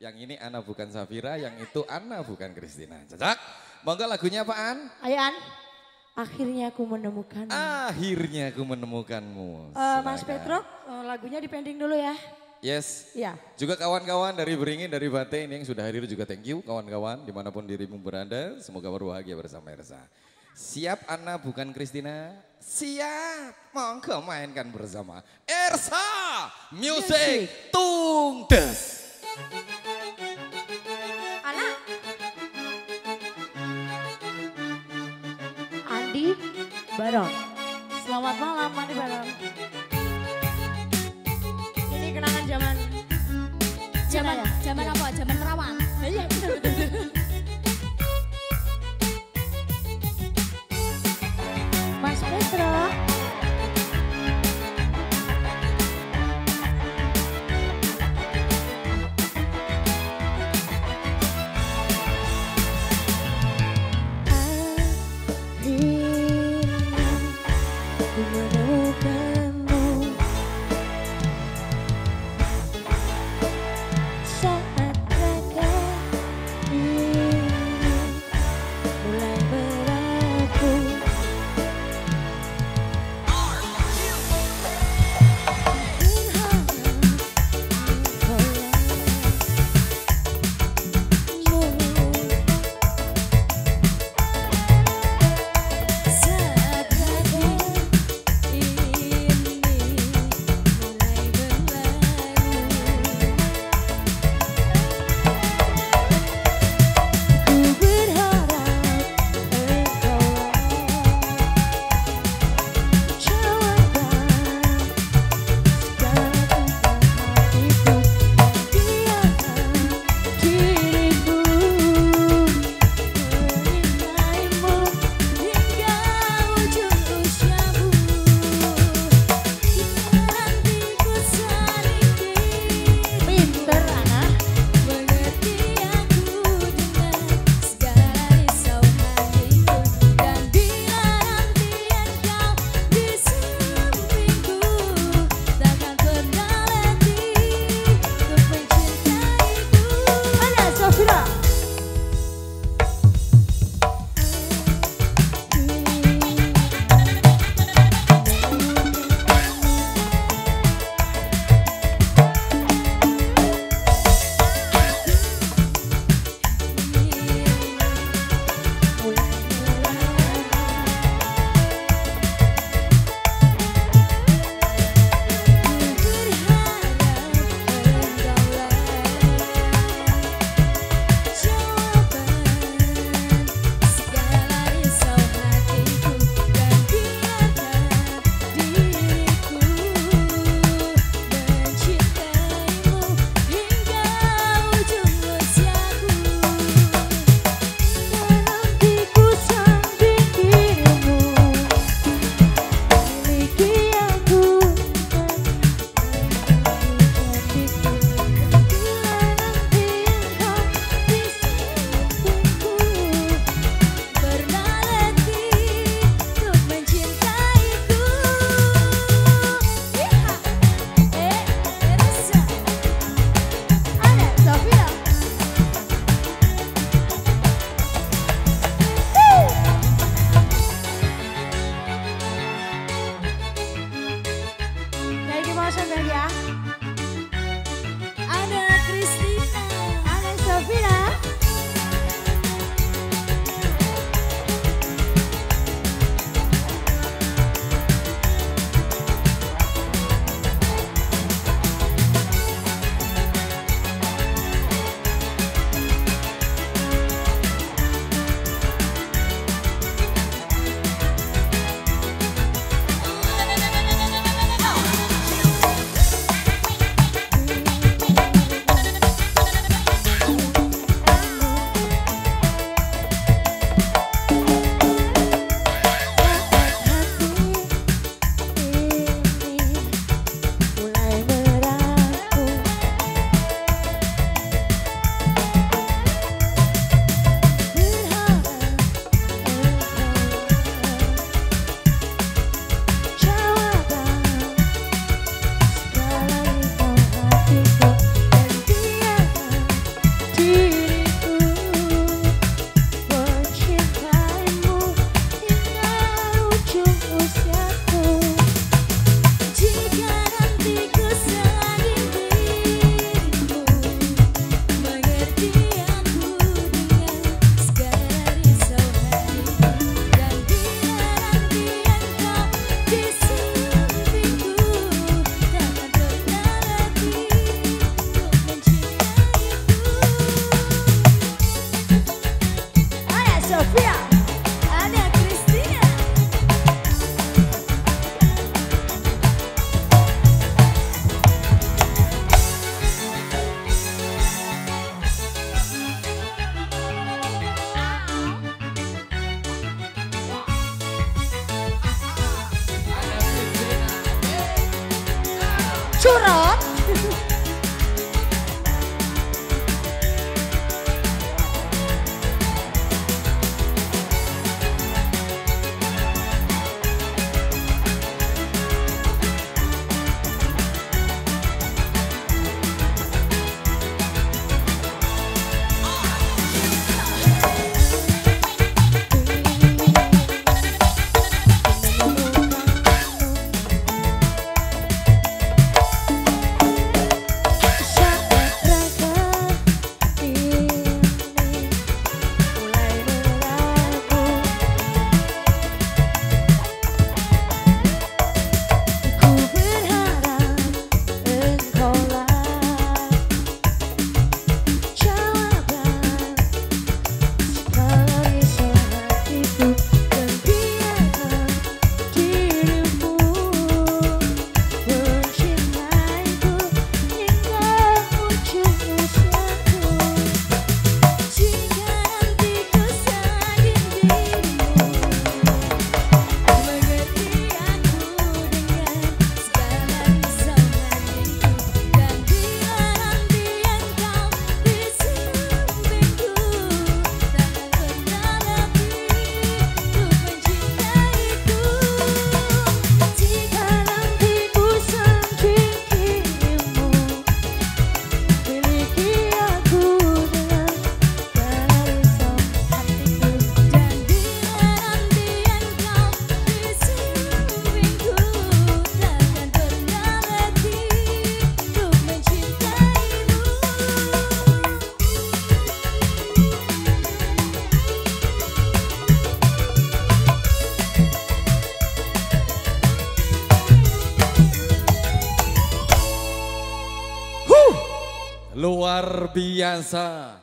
Yang ini Ana bukan Safira, yang itu Ana bukan Kristina. Cocok? Monggo lagunya apaan? Ayo An. Akhirnya aku menemukan. Akhirnya aku menemukanmu. Uh, Mas. Petro, uh, lagunya dipending dulu ya. Yes. Iya. Juga kawan-kawan dari Beringin, dari Bate ini yang sudah hadir juga thank you kawan-kawan di mana pun dirimu berada. Semoga berbahagia bersama Ersa. Siap Ana bukan Kristina? Siap. Monggo mainkan bersama Ersa Music Tungdes. Anak. Andi Barong. Selamat malam Andi Barong. Ini kenangan zaman Zaman ya? zaman apa? Zaman perawan. Iya betul betul. Mas Petro. ชูรด Luar biasa.